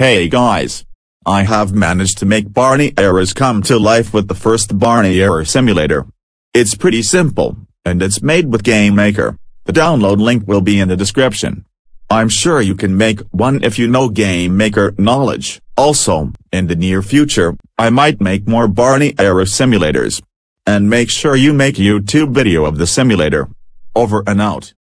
Hey guys! I have managed to make Barney Errors come to life with the first Barney Error Simulator. It's pretty simple, and it's made with GameMaker. The download link will be in the description. I'm sure you can make one if you know GameMaker knowledge. Also, in the near future, I might make more Barney Error simulators. And make sure you make YouTube video of the simulator. Over and out.